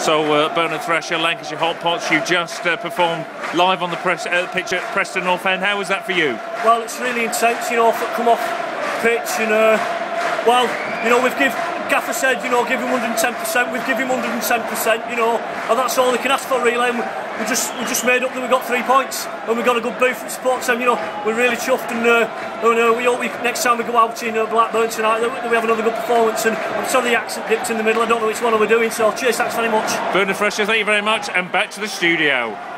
So, uh, Bernard Thresher, Lancashire Hotpots, you just uh, performed live on the press, uh, pitch at Preston North End. How was that for you? Well, it's really intense, you know, come off pitch and, uh, well, you know, we've given Gaffer said, you know, give him 110%, we've given him 110%, you know, and that's all they can ask for really. And we just we just made up that we got three points and we got a good booth from support team. You know, we're really chuffed and, uh, and no, we hope we, next time we go out in uh, Blackburn tonight that we have another good performance. And I'm sorry the accent dipped in the middle. I don't know which one we're doing. So cheers, thanks very much. Bernard Thresher, thank you very much, and back to the studio.